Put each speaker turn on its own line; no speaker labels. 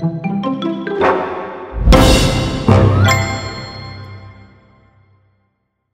Thank you.